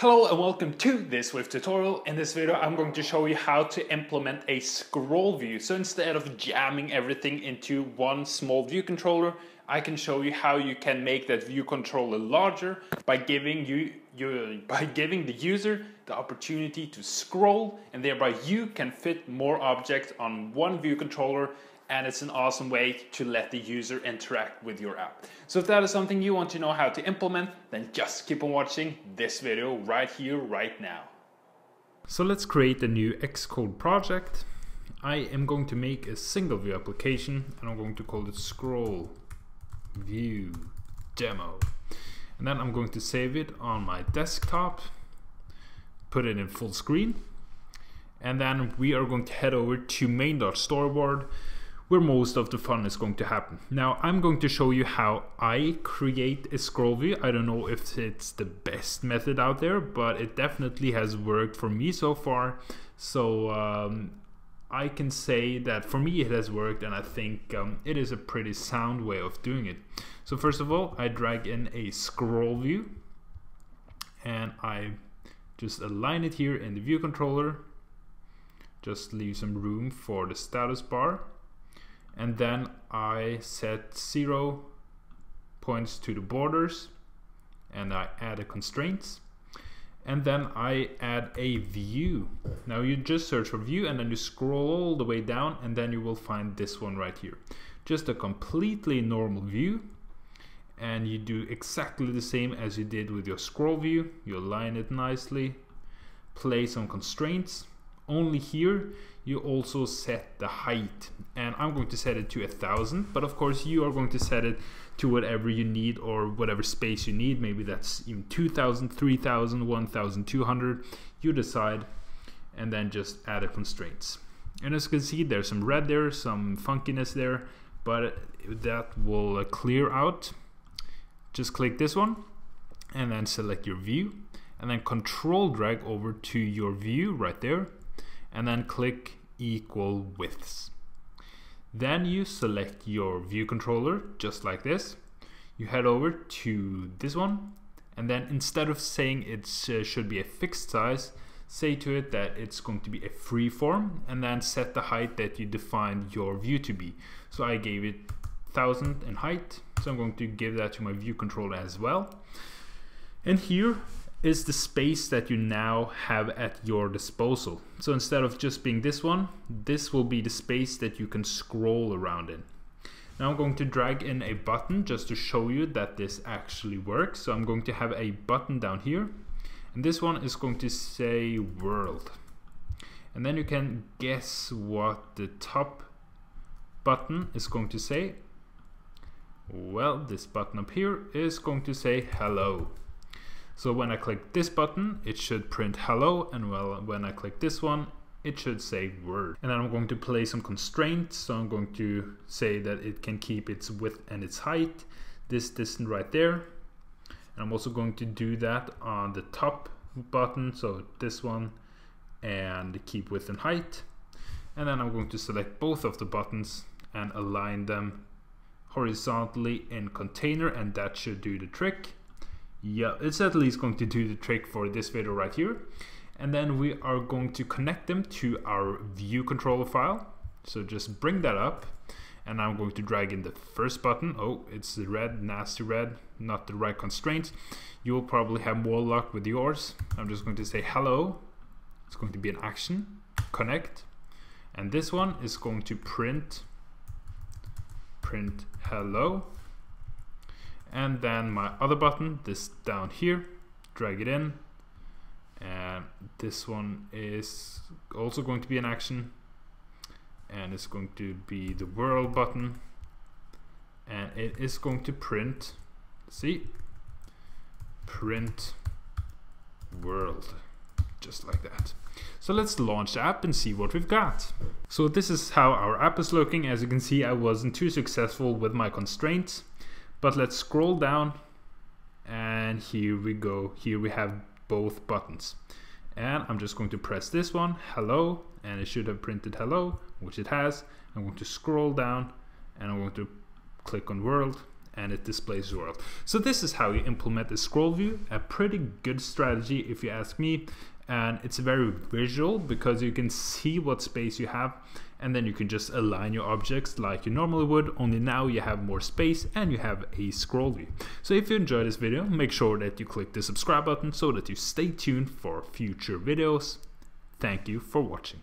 Hello and welcome to this Swift tutorial. In this video I'm going to show you how to implement a scroll view. So instead of jamming everything into one small view controller, I can show you how you can make that view controller larger by giving you, you by giving the user the opportunity to scroll and thereby you can fit more objects on one view controller and it's an awesome way to let the user interact with your app. So if that is something you want to know how to implement, then just keep on watching this video right here, right now. So let's create a new Xcode project. I am going to make a single view application and I'm going to call it scroll view demo. And then I'm going to save it on my desktop, put it in full screen, and then we are going to head over to main.storyboard where most of the fun is going to happen. Now I'm going to show you how I create a scroll view. I don't know if it's the best method out there, but it definitely has worked for me so far. So um, I can say that for me it has worked and I think um, it is a pretty sound way of doing it. So first of all, I drag in a scroll view and I just align it here in the view controller. Just leave some room for the status bar and then I set zero points to the borders and I add a constraints and then I add a view. Now you just search for view and then you scroll all the way down and then you will find this one right here. Just a completely normal view and you do exactly the same as you did with your scroll view. You align it nicely, play some constraints. Only here you also set the height. And I'm going to set it to a thousand but of course you are going to set it to whatever you need or whatever space you need. Maybe that's even 2000 3000 1200 you decide and then just add a constraints. And as you can see there's some red there some funkiness there but that will clear out. Just click this one and then select your view and then control drag over to your view right there and then click equal widths. Then you select your view controller just like this. You head over to this one and then instead of saying it uh, should be a fixed size, say to it that it's going to be a free form and then set the height that you defined your view to be. So I gave it 1000 in height, so I'm going to give that to my view controller as well. And here is the space that you now have at your disposal. So instead of just being this one, this will be the space that you can scroll around in. Now I'm going to drag in a button just to show you that this actually works. So I'm going to have a button down here and this one is going to say world. And then you can guess what the top button is going to say. Well, this button up here is going to say hello. So when I click this button, it should print hello, and well, when I click this one, it should say word. And then I'm going to play some constraints. So I'm going to say that it can keep its width and its height, this distance right there. And I'm also going to do that on the top button, so this one, and keep width and height. And then I'm going to select both of the buttons and align them horizontally in container, and that should do the trick yeah it's at least going to do the trick for this video right here. And then we are going to connect them to our view controller file. So just bring that up. And I'm going to drag in the first button. Oh it's the red nasty red not the right constraints you will probably have more luck with yours. I'm just going to say hello. It's going to be an action. Connect. And this one is going to print print hello and then my other button this down here drag it in. And this one is also going to be an action. And it's going to be the world button. And it is going to print see? Print world just like that. So let's launch the app and see what we've got. So this is how our app is looking. As you can see I wasn't too successful with my constraints but let's scroll down and here we go. Here we have both buttons. And I'm just going to press this one, hello, and it should have printed hello, which it has. I'm going to scroll down and I'm going to click on world and it displays world. So this is how you implement the scroll view, a pretty good strategy if you ask me. And it's very visual because you can see what space you have and then you can just align your objects like you normally would, only now you have more space and you have a scroll view. So if you enjoyed this video, make sure that you click the subscribe button so that you stay tuned for future videos. Thank you for watching.